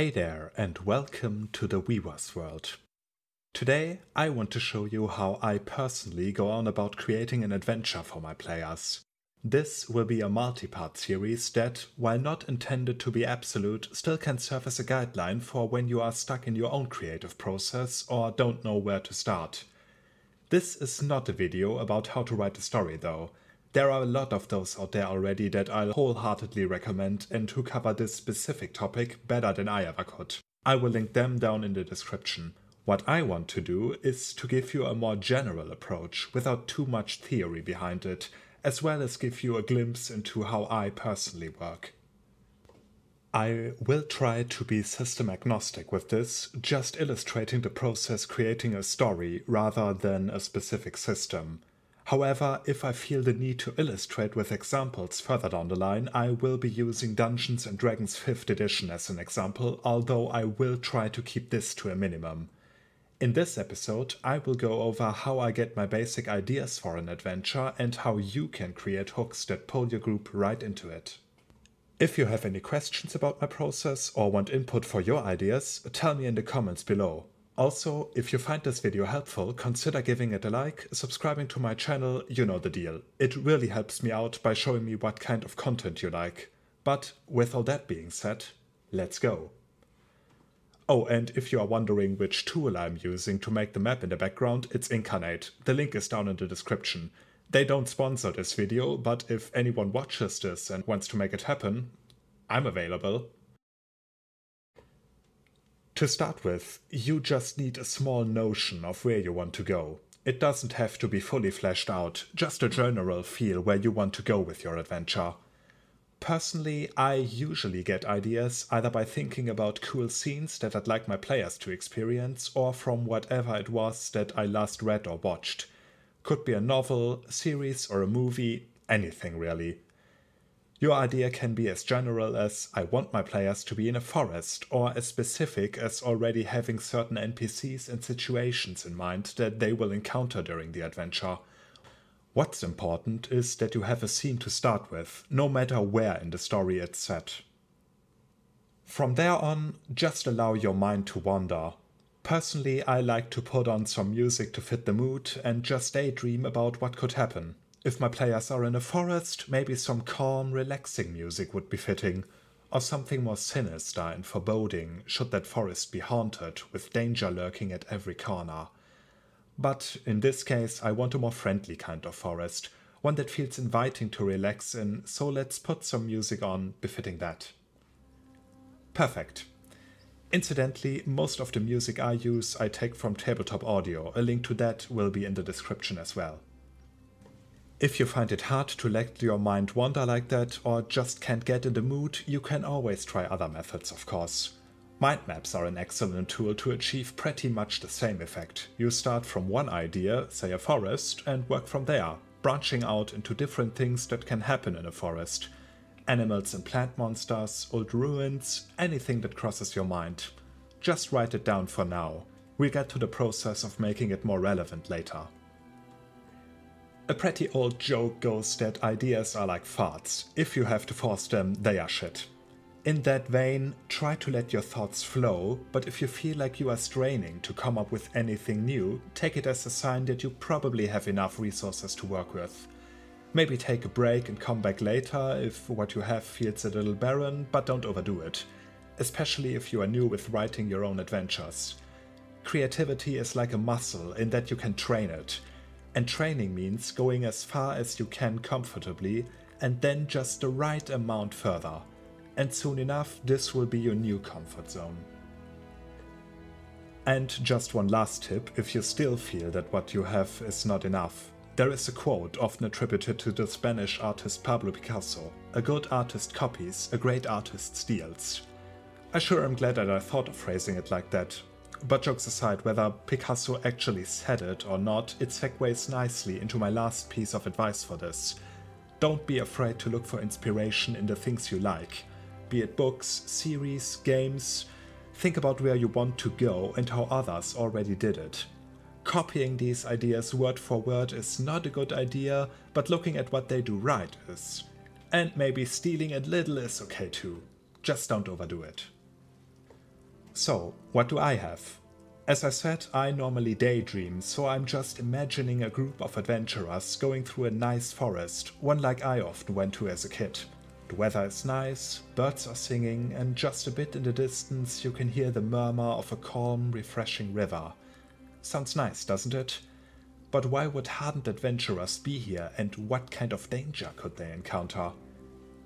Hey there, and welcome to the Weavers world. Today, I want to show you how I personally go on about creating an adventure for my players. This will be a multi-part series that, while not intended to be absolute, still can serve as a guideline for when you are stuck in your own creative process or don't know where to start. This is not a video about how to write a story though. There are a lot of those out there already that I'll wholeheartedly recommend and who cover this specific topic better than I ever could. I will link them down in the description. What I want to do is to give you a more general approach without too much theory behind it, as well as give you a glimpse into how I personally work. I will try to be system agnostic with this, just illustrating the process creating a story rather than a specific system. However, if I feel the need to illustrate with examples further down the line, I will be using Dungeons & Dragons 5th edition as an example, although I will try to keep this to a minimum. In this episode, I will go over how I get my basic ideas for an adventure and how you can create hooks that pull your group right into it. If you have any questions about my process or want input for your ideas, tell me in the comments below. Also, if you find this video helpful, consider giving it a like, subscribing to my channel, you know the deal. It really helps me out by showing me what kind of content you like. But with all that being said, let's go. Oh, and if you are wondering which tool I'm using to make the map in the background, it's Inkarnate. The link is down in the description. They don't sponsor this video, but if anyone watches this and wants to make it happen, I'm available. To start with, you just need a small notion of where you want to go. It doesn't have to be fully fleshed out, just a general feel where you want to go with your adventure. Personally, I usually get ideas either by thinking about cool scenes that I'd like my players to experience or from whatever it was that I last read or watched. Could be a novel, series, or a movie, anything really. Your idea can be as general as I want my players to be in a forest, or as specific as already having certain NPCs and situations in mind that they will encounter during the adventure. What's important is that you have a scene to start with, no matter where in the story it's set. From there on, just allow your mind to wander. Personally, I like to put on some music to fit the mood and just daydream about what could happen. If my players are in a forest, maybe some calm, relaxing music would be fitting, or something more sinister and foreboding should that forest be haunted with danger lurking at every corner. But in this case, I want a more friendly kind of forest, one that feels inviting to relax in, so let's put some music on befitting that. Perfect. Incidentally, most of the music I use I take from Tabletop Audio, a link to that will be in the description as well. If you find it hard to let your mind wander like that or just can't get in the mood, you can always try other methods, of course. Mind maps are an excellent tool to achieve pretty much the same effect. You start from one idea, say a forest, and work from there, branching out into different things that can happen in a forest. Animals and plant monsters, old ruins, anything that crosses your mind. Just write it down for now. We'll get to the process of making it more relevant later. A pretty old joke goes that ideas are like farts. If you have to force them, they are shit. In that vein, try to let your thoughts flow, but if you feel like you are straining to come up with anything new, take it as a sign that you probably have enough resources to work with. Maybe take a break and come back later if what you have feels a little barren, but don't overdo it. Especially if you are new with writing your own adventures. Creativity is like a muscle in that you can train it. And training means going as far as you can comfortably and then just the right amount further. And soon enough, this will be your new comfort zone. And just one last tip if you still feel that what you have is not enough. There is a quote often attributed to the Spanish artist Pablo Picasso A good artist copies, a great artist steals. I sure am glad that I thought of phrasing it like that, but jokes aside, whether Picasso actually said it or not, it segues nicely into my last piece of advice for this. Don't be afraid to look for inspiration in the things you like. Be it books, series, games. Think about where you want to go and how others already did it. Copying these ideas word for word is not a good idea, but looking at what they do right is. And maybe stealing a little is okay too. Just don't overdo it. So, what do I have? As I said, I normally daydream, so I'm just imagining a group of adventurers going through a nice forest, one like I often went to as a kid. The weather is nice, birds are singing, and just a bit in the distance you can hear the murmur of a calm, refreshing river. Sounds nice, doesn't it? But why would hardened adventurers be here, and what kind of danger could they encounter?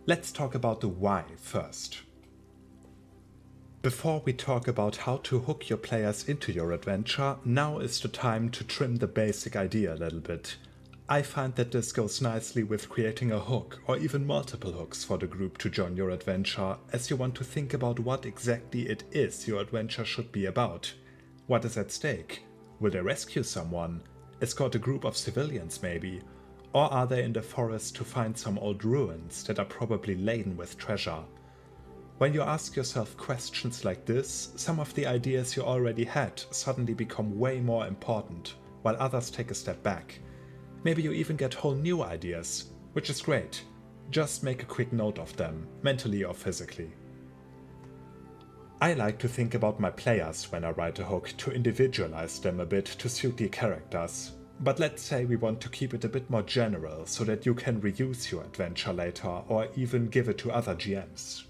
Let's talk about the why first. Before we talk about how to hook your players into your adventure, now is the time to trim the basic idea a little bit. I find that this goes nicely with creating a hook or even multiple hooks for the group to join your adventure, as you want to think about what exactly it is your adventure should be about. What is at stake? Will they rescue someone? Escort a group of civilians, maybe? Or are they in the forest to find some old ruins that are probably laden with treasure? When you ask yourself questions like this, some of the ideas you already had suddenly become way more important, while others take a step back. Maybe you even get whole new ideas, which is great. Just make a quick note of them, mentally or physically. I like to think about my players when I write a hook to individualize them a bit to suit the characters. But let's say we want to keep it a bit more general so that you can reuse your adventure later or even give it to other GMs.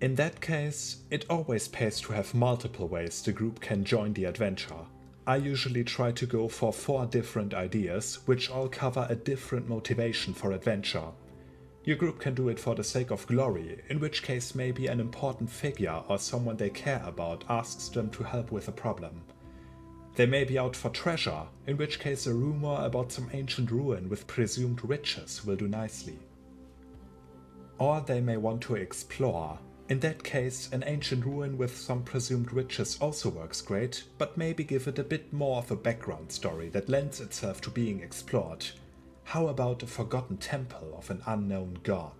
In that case, it always pays to have multiple ways the group can join the adventure. I usually try to go for four different ideas, which all cover a different motivation for adventure. Your group can do it for the sake of glory, in which case maybe an important figure or someone they care about asks them to help with a problem. They may be out for treasure, in which case a rumor about some ancient ruin with presumed riches will do nicely. Or they may want to explore, in that case, an ancient ruin with some presumed riches also works great, but maybe give it a bit more of a background story that lends itself to being explored. How about a forgotten temple of an unknown god?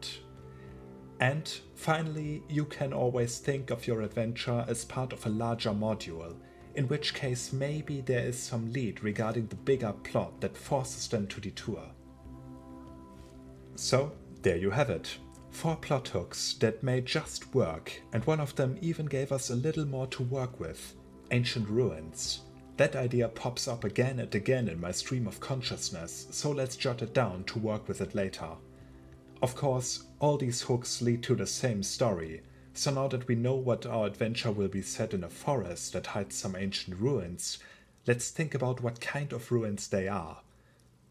And finally, you can always think of your adventure as part of a larger module, in which case maybe there is some lead regarding the bigger plot that forces them to detour. So, there you have it four plot hooks that may just work, and one of them even gave us a little more to work with ancient ruins. That idea pops up again and again in my stream of consciousness, so let's jot it down to work with it later. Of course, all these hooks lead to the same story, so now that we know what our adventure will be set in a forest that hides some ancient ruins, let's think about what kind of ruins they are.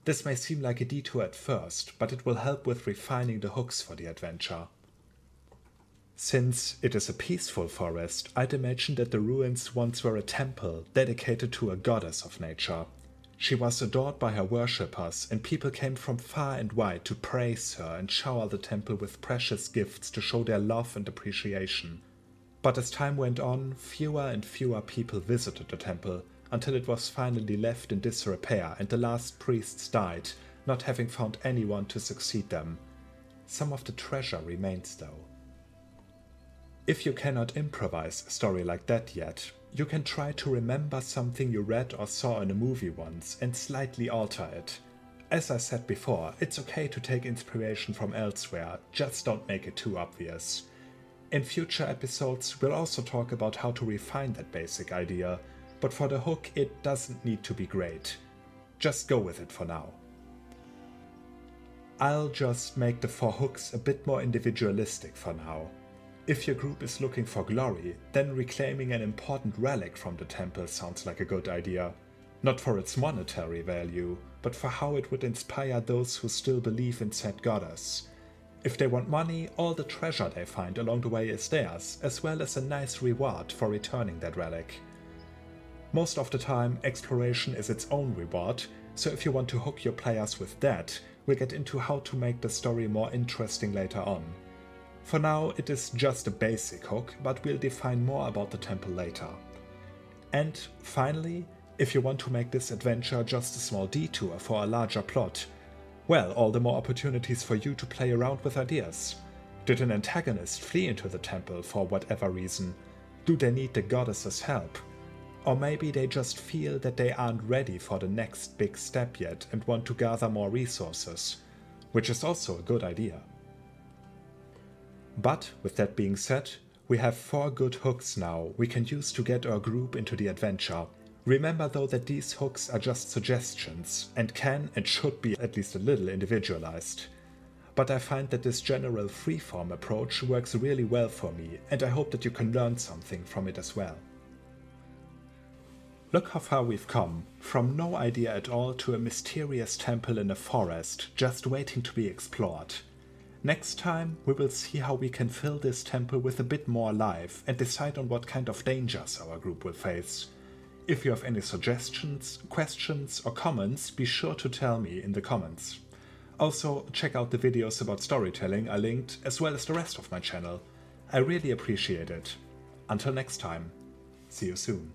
This may seem like a detour at first, but it will help with refining the hooks for the adventure. Since it is a peaceful forest, I'd imagine that the ruins once were a temple dedicated to a goddess of nature. She was adored by her worshippers, and people came from far and wide to praise her and shower the temple with precious gifts to show their love and appreciation. But as time went on, fewer and fewer people visited the temple, until it was finally left in disrepair and the last priests died, not having found anyone to succeed them. Some of the treasure remains though. If you cannot improvise a story like that yet, you can try to remember something you read or saw in a movie once and slightly alter it. As I said before, it's okay to take inspiration from elsewhere, just don't make it too obvious. In future episodes, we'll also talk about how to refine that basic idea, but for the hook it doesn't need to be great. Just go with it for now. I'll just make the four hooks a bit more individualistic for now. If your group is looking for glory, then reclaiming an important relic from the temple sounds like a good idea. Not for its monetary value, but for how it would inspire those who still believe in said goddess. If they want money, all the treasure they find along the way is theirs, as well as a nice reward for returning that relic. Most of the time, exploration is its own reward, so if you want to hook your players with that, we'll get into how to make the story more interesting later on. For now, it is just a basic hook, but we'll define more about the temple later. And finally, if you want to make this adventure just a small detour for a larger plot, well, all the more opportunities for you to play around with ideas. Did an antagonist flee into the temple for whatever reason? Do they need the goddess's help? Or maybe they just feel that they aren't ready for the next big step yet and want to gather more resources, which is also a good idea. But with that being said, We have four good hooks now we can use to get our group into the adventure. Remember though that these hooks are just suggestions and can and should be at least a little individualized. But I find that this general freeform approach works really well for me and I hope that you can learn something from it as well. Look how far we've come, from no idea at all to a mysterious temple in a forest just waiting to be explored. Next time, we will see how we can fill this temple with a bit more life and decide on what kind of dangers our group will face. If you have any suggestions, questions or comments, be sure to tell me in the comments. Also, check out the videos about storytelling I linked, as well as the rest of my channel. I really appreciate it. Until next time, see you soon.